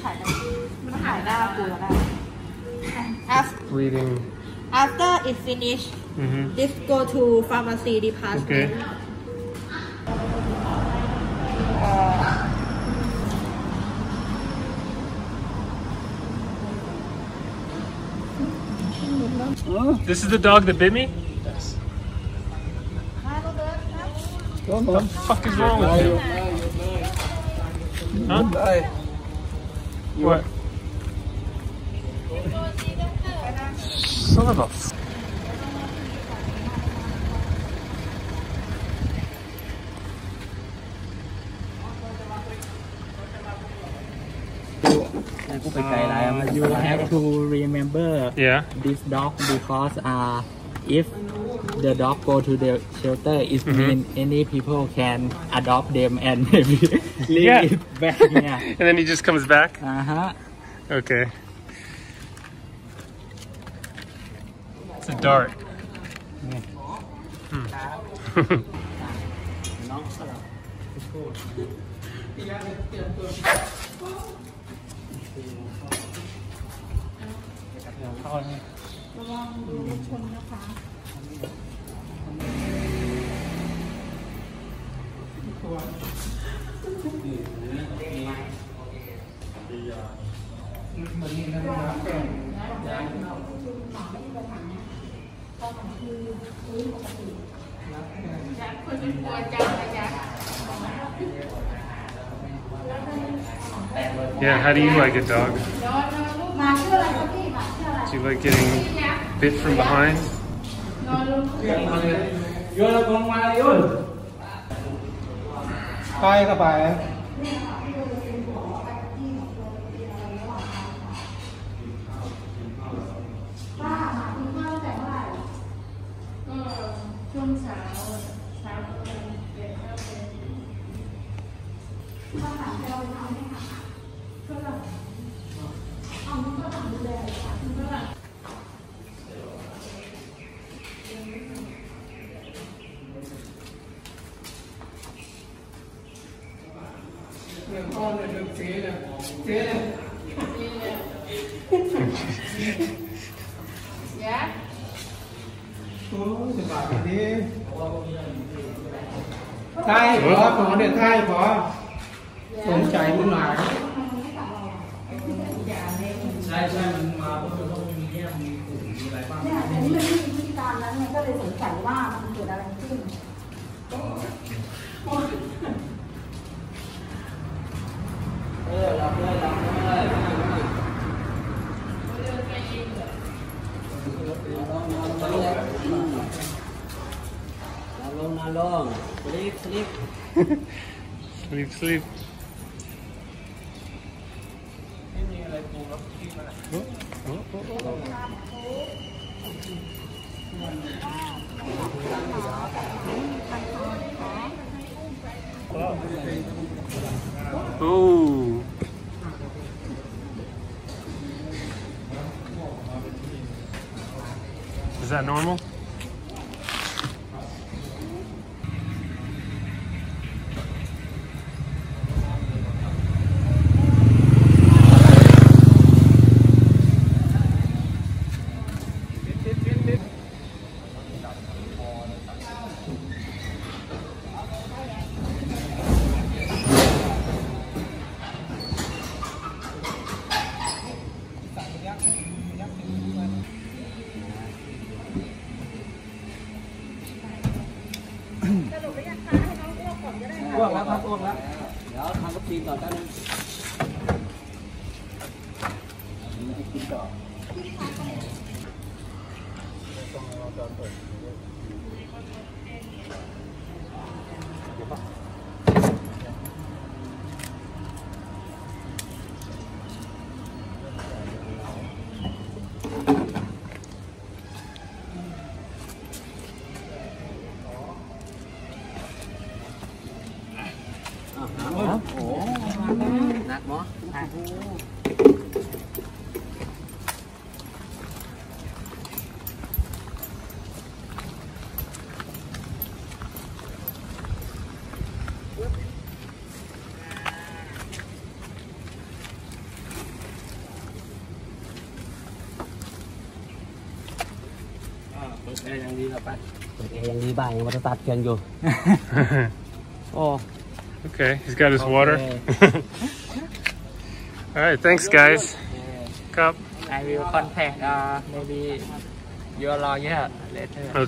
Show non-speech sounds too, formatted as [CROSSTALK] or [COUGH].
ถ่ายได้มันถ่ายหน้ากูแล้วได้ After Reading. after it finish Mm-hmm. this go to pharmacy department Okay. This is the dog that bit me? What the fuck is wrong with you? Huh? What? Son of a f- Uh, you have to remember Yeah. this dog because uh, if the dog go to the shelter, it Mhm. mean any people can adopt them and [LAUGHS] maybe leave Yeah. it back here. [LAUGHS] And then he just comes back? Uh huh. Okay. It's a dart. [LAUGHS] Hmm. ๆ Yeah, how do you like it, dog? Do you like getting bit from behind? con làm theo với thằng em con làm ông con làm được đề con làm con là được chế này chế này dạ Ôi, bà đi Thay, có, có điện thay, có. สนใจมึงหน่อยใช่ใช่มันมาเพราะมันต้องมีเนี่ยมีกลุ่มมีอะไรบ้างเนี่ยแต่นี่มันไม่มีพฤติการนั้นไงก็เลยสงสัยว่ามันเกิดอะไรขึ้นเออรับเลยรับเลยนอนลงนอนลงสลิปสลิป Sleep, sleep. Oh. Is that normal? สรุปแล้วยังคะให้น้องอ้วกก่อ้วกแล้วครับอ้วกแล้ว เดี๋ยวทำลูกชิ้นก่อนแป๊บนึงกินต่อต้อ Ủa? Nát bó. Yang di apa? Yang di bang, yang pada tatkan jo. oh. Okay, he's got his oh, water. [LAUGHS] All right, thanks guys. come I will contact uh, maybe your lawyer later. Okay.